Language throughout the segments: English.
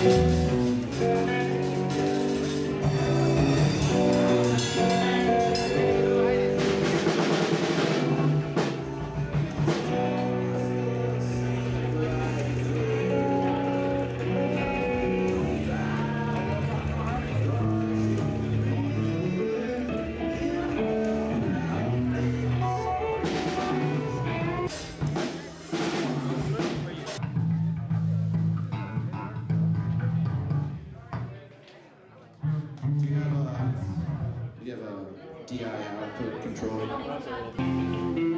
Do you DI output control?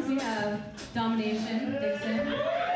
Drums, we have Domination Dixon.